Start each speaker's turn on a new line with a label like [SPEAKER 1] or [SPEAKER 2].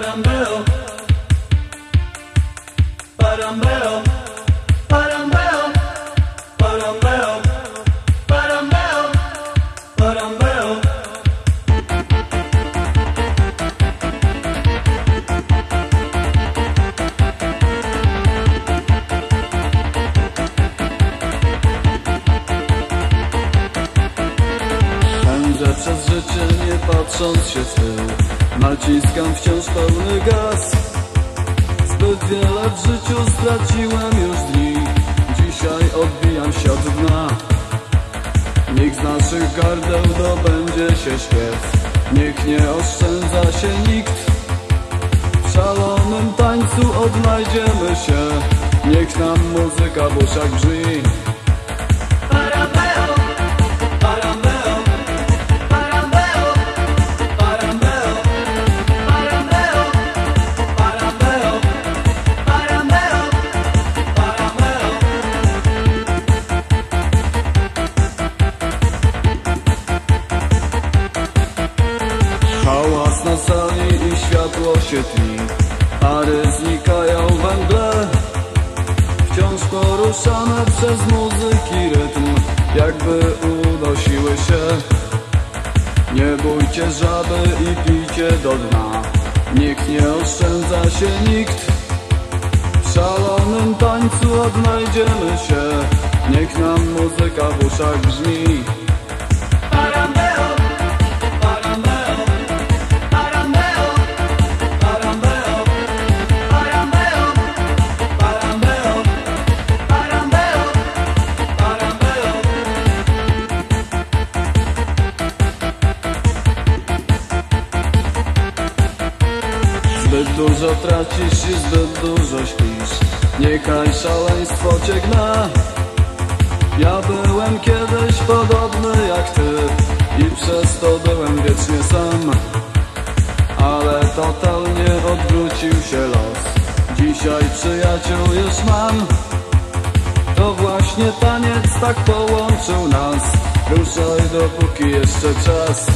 [SPEAKER 1] Parambeo. Parambeo. Parambeo. Parambeo. Parambeo. Parambeo.
[SPEAKER 2] Pędzę przez życie nie patrząc się w tył Naciskam wciąż pełny gaz. Zbyt wiele w życiu straciłem już dni. Dzisiaj odbijam się od dna. Nikt z naszych gardeł dobędzie się śpiew. Niech nie oszczędza się nikt. W szalonym tańcu odnajdziemy się. Niech nam muzyka w uszach brzmi sali i światło się tli Pary znikają we mgle Wciąż poruszane przez muzyki rytm Jakby unosiły się. Nie bójcie żaby i pijcie do dna. Nikt nie oszczędza się, nikt. W szalonym tańcu odnajdziemy się. Niech nam muzyka w uszach brzmi. Zbyt dużo tracisz i zbyt dużo śpisz. Niechaj szaleństwo cię gna Ja byłem kiedyś podobny jak ty I przez to byłem wiecznie sam. Ale totalnie odwrócił się los. Dzisiaj przyjaciół już mam. To właśnie taniec tak połączył nas. Ruszaj dopóki jeszcze czas